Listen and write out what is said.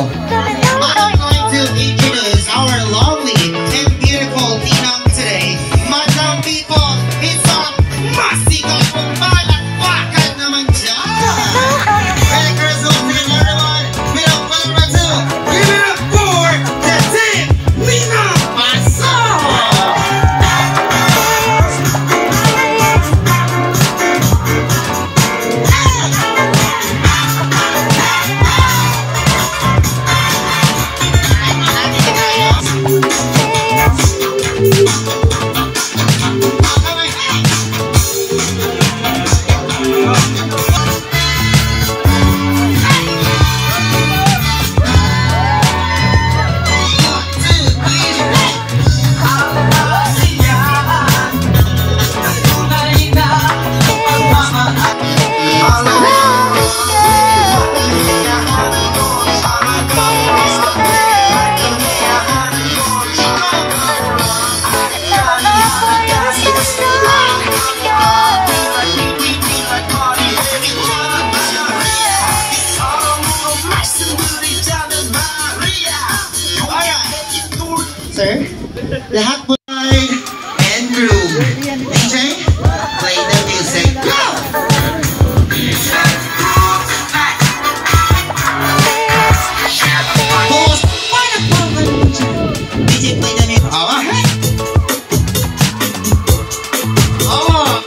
ó. sir. Lahat buhay and crew. DJ, play the music. Go! Boss, why the fuck DJ, play the music. Alright. Oh!